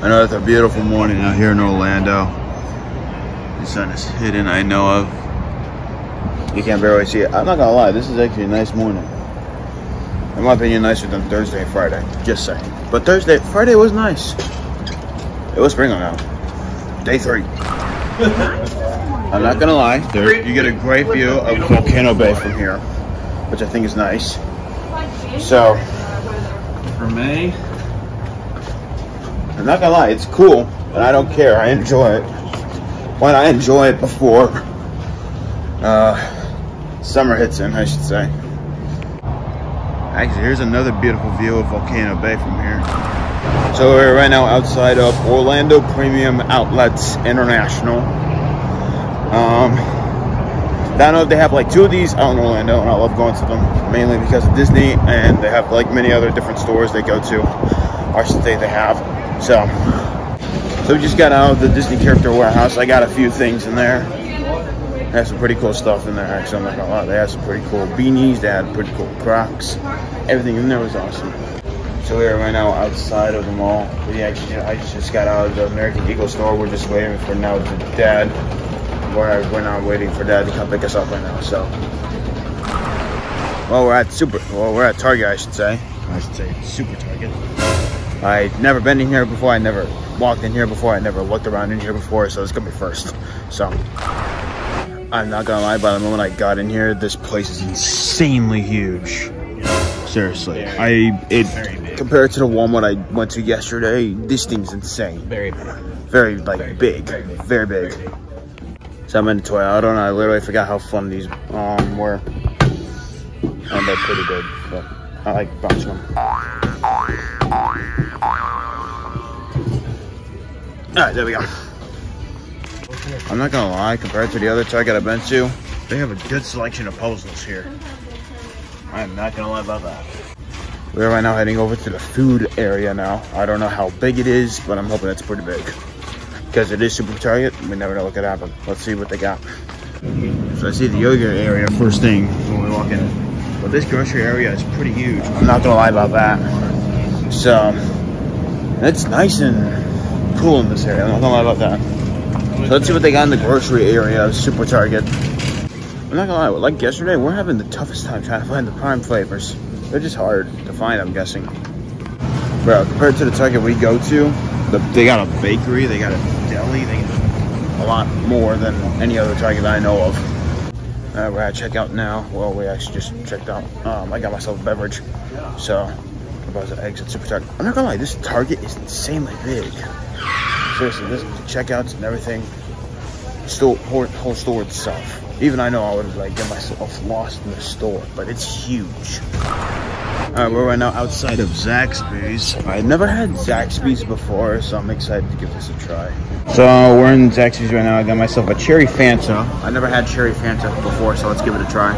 I know it's a beautiful morning out here in Orlando. The sun is hidden, I know of. You can't barely see it. I'm not gonna lie, this is actually a nice morning. In my opinion, nicer than Thursday and Friday. Just saying. But Thursday, Friday was nice. It was spring on out. Day three. I'm not gonna lie, there, you get a great view of Volcano Bay from here, which I think is nice. So, for me, I'm not gonna lie, it's cool, but I don't care. I enjoy it. When I enjoy it before uh, summer hits in, I should say. Actually, here's another beautiful view of Volcano Bay from here. So we're right now outside of Orlando Premium Outlets International. Um, I know if they have like two of these out in Orlando, and I love going to them mainly because of Disney, and they have like many other different stores they go to. I should say they have. So, so we just got out of the Disney character warehouse. I got a few things in there. They have some pretty cool stuff in there. Actually, I'm not gonna lie. They had some pretty cool beanies. They had pretty cool Crocs. Everything in there was awesome. So we are right now outside of the mall. We actually, I just got out of the American Eagle store. We're just waiting for now to Dad. We're, we're not waiting for Dad to come pick us up right now. So, well, we're at Super. Well, we're at Target, I should say. I should say Super Target. I've never been in here before. I never walked in here before. I never looked around in here before. So it's gonna be first. So I'm not gonna lie. By the moment I got in here, this place is insanely huge. Seriously, I it compared to the Walmart I went to yesterday. This thing's insane. Very big. Very like big, very big. So I'm in the toy auto, and I literally forgot how fun these um were, and they're pretty good. But I like bouncing them. All right, there we go. I'm not gonna lie, compared to the other Target I've been to, they have a good selection of puzzles here. I'm not gonna lie about that. We're right now heading over to the food area now. I don't know how big it is, but I'm hoping it's pretty big. Because it is Super Target, we never know what could happen. Let's see what they got. So I see the yogurt area first thing when we walk in. But this grocery area is pretty huge. I'm not gonna lie about that. So, it's nice and cool in this area. I'm not gonna lie about that. So let's see what they got in the grocery area of Super Target. I'm not gonna lie, like yesterday, we're having the toughest time trying to find the prime flavors. They're just hard to find, I'm guessing. Bro, compared to the Target we go to, the, they got a bakery, they got a deli, they got a lot more than any other Target I know of. Uh, we're at checkout now. Well, we actually just checked out. Um, I got myself a beverage. So, I'm about to exit Super Target. I'm not gonna lie, this Target is insanely big. Seriously, this checkouts and everything. Store, whole, whole store itself. Even I know I would like get myself lost in the store, but it's huge. Alright, we're right now outside of Zaxby's. I never had Zaxby's before, so I'm excited to give this a try. So we're in Zaxby's right now. I got myself a cherry Fanta. I never had cherry Fanta before, so let's give it a try.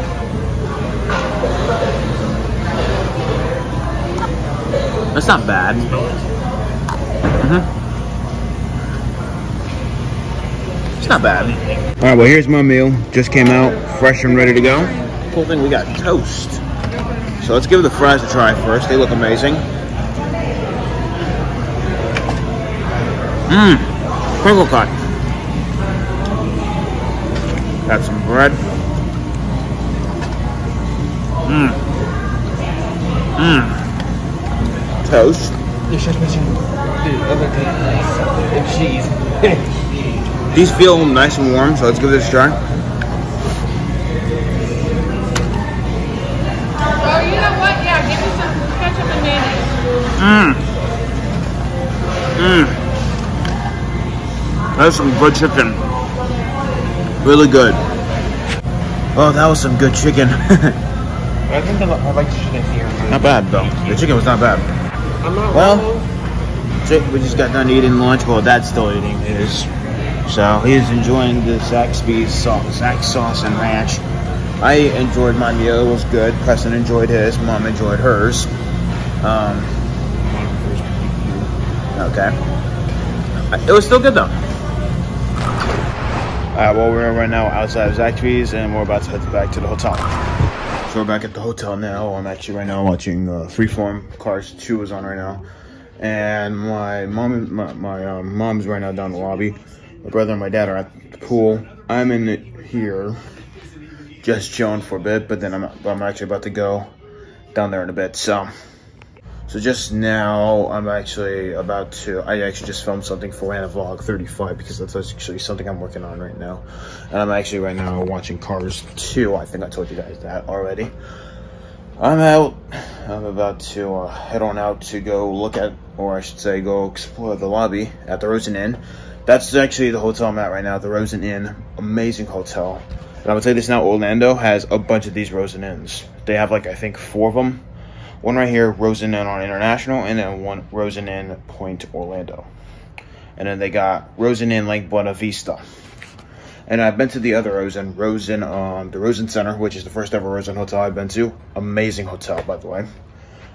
That's not bad. Mhm. It's not bad. All right, well, here's my meal. Just came out, fresh and ready to go. Cool thing, we got toast. So let's give the fries a try first. They look amazing. Mmm, crinkle cut. Got some bread. Mmm. Mmm. Toast. You should mention the other thing, cheese. These feel nice and warm, so let's give this a try. Mmm. Mmm. That's some good chicken. Really good. Oh, that was some good chicken. I think I, like the chicken here. not bad, though. The chicken was not bad. I'm not Well- Jake, we just got done eating lunch. Well, Dad's still eating his. So he's enjoying the Zaxby's sauce, Zax sauce and ranch. I enjoyed my meal. It was good. Preston enjoyed his. Mom enjoyed hers. Um, okay. It was still good though. Alright, well, we're right now outside of Zaxby's and we're about to head back to the hotel. So we're back at the hotel now. I'm actually right now watching uh, Freeform Cars 2 is on right now. And my mom, my, my um, mom's right now down in the lobby. My brother and my dad are at the pool. I'm in here, just chilling for a bit. But then I'm I'm actually about to go down there in a bit. So. So just now, I'm actually about to, I actually just filmed something for Anna Vlog 35 because that's actually something I'm working on right now. And I'm actually right now watching Cars 2. I think I told you guys that already. I'm out. I'm about to uh, head on out to go look at, or I should say go explore the lobby at the Rosen Inn. That's actually the hotel I'm at right now, the Rosen Inn. Amazing hotel. And I'm gonna tell you this now, Orlando has a bunch of these Rosen Inns. They have like, I think four of them one right here, Rosen Inn on International, and then one Rosen Inn Pointe Orlando. And then they got Rosen Inn Lake Buena Vista. And I've been to the other Rosen, Rosen, um, the Rosen Center, which is the first ever Rosen hotel I've been to. Amazing hotel, by the way.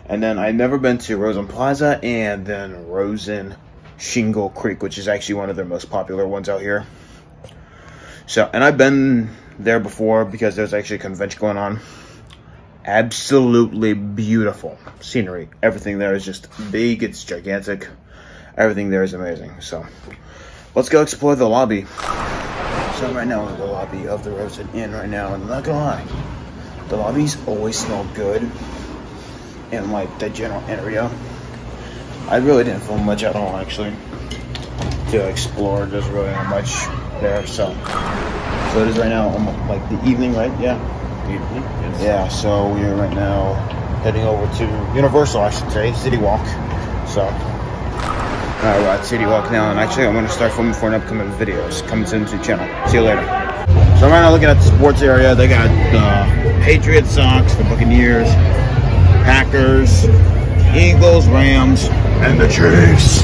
And then I've never been to Rosen Plaza and then Rosen Shingle Creek, which is actually one of their most popular ones out here. So, and I've been there before because there's actually a convention going on absolutely beautiful scenery. Everything there is just big, it's gigantic. Everything there is amazing. So let's go explore the lobby. So right now in the lobby of the Rosen Inn right now, and I'm not gonna lie, the lobbies always smell good in like the general area. I really didn't film much at all actually to explore. There's really not much there. So so it is right now um, like the evening, right? Yeah. Evening, yes. Yeah, so we are right now heading over to Universal, I should say, City Walk. So, alright, we're at City Walk now, and actually I'm going to start filming for an upcoming videos coming soon to the channel. See you later. So I'm right now looking at the sports area. They got the uh, Patriots, Sox, the Buccaneers, Packers, Eagles, Rams, and the Chiefs.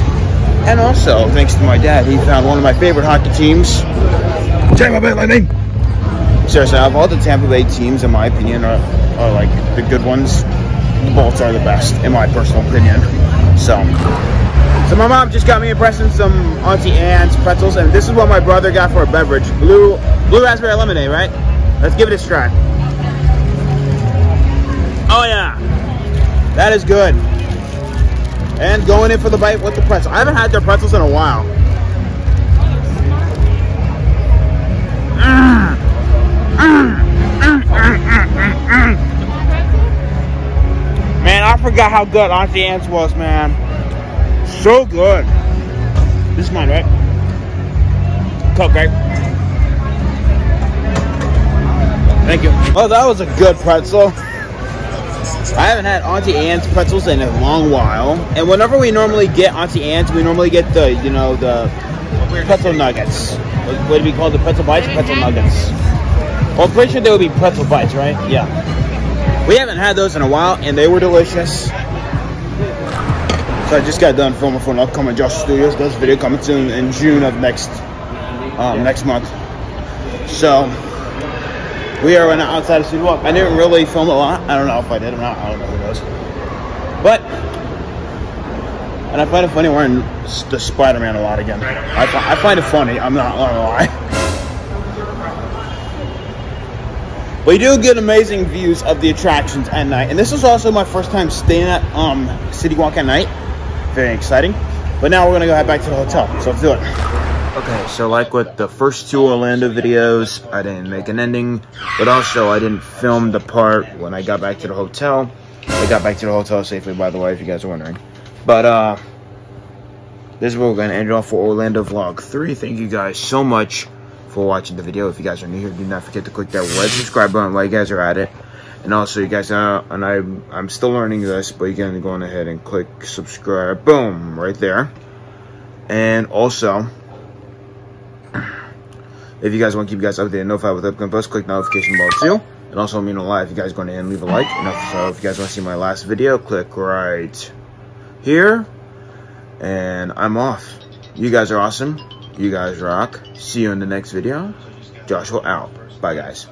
And also, thanks to my dad, he found one of my favorite hockey teams, Tampa Bay Lightning seriously, of all the Tampa Bay teams, in my opinion, are, are like the good ones. The Bolts are the best, in my personal opinion. So, so my mom just got me a present some Auntie Anne's pretzels, and this is what my brother got for a beverage: blue, blue raspberry lemonade. Right? Let's give it a try. Oh yeah, that is good. And going in for the bite with the pretzel. I haven't had their pretzels in a while. Mm. Man, I forgot how good Auntie Anne's was, man. So good. This is mine, right? Coke, right? Thank you. Oh, that was a good pretzel. I haven't had Auntie Anne's pretzels in a long while. And whenever we normally get Auntie Anne's, we normally get the, you know, the pretzel nuggets. What, what do we call the pretzel bites? Pretzel nuggets. Well, I'm pretty sure they would be pretzel bites, right? Yeah. We haven't had those in a while, and they were delicious. So I just got done filming for an upcoming Josh Studios. This video coming soon in June of next um, next month. So we are right now outside of City Walk. I didn't really film a lot. I don't know if I did or not. I don't know who knows. But and I find it funny wearing the Spider-Man a lot again. I, I find it funny. I'm not gonna lie. But you do get amazing views of the attractions at night. And this is also my first time staying at um, City Walk at night. Very exciting. But now we're to go head back to the hotel. So let's do it. Okay, so like with the first two Orlando videos, I didn't make an ending. But also, I didn't film the part when I got back to the hotel. I got back to the hotel safely, by the way, if you guys are wondering. But, uh, this is where we're going to end off for Orlando Vlog 3. Thank you guys so much for watching the video. If you guys are new here, do not forget to click that red subscribe button while you guys are at it. And also, you guys, uh, and I, I'm still learning this, but you can go on ahead and click subscribe. Boom, right there. And also, if you guys want to keep you guys updated and notified with upcoming posts, click notification bell too. And also, let me know live if you guys go ahead and leave a like. And also, if you guys want to see my last video, click right here. And I'm off. You guys are awesome. You guys rock. See you in the next video. Joshua out. Bye, guys.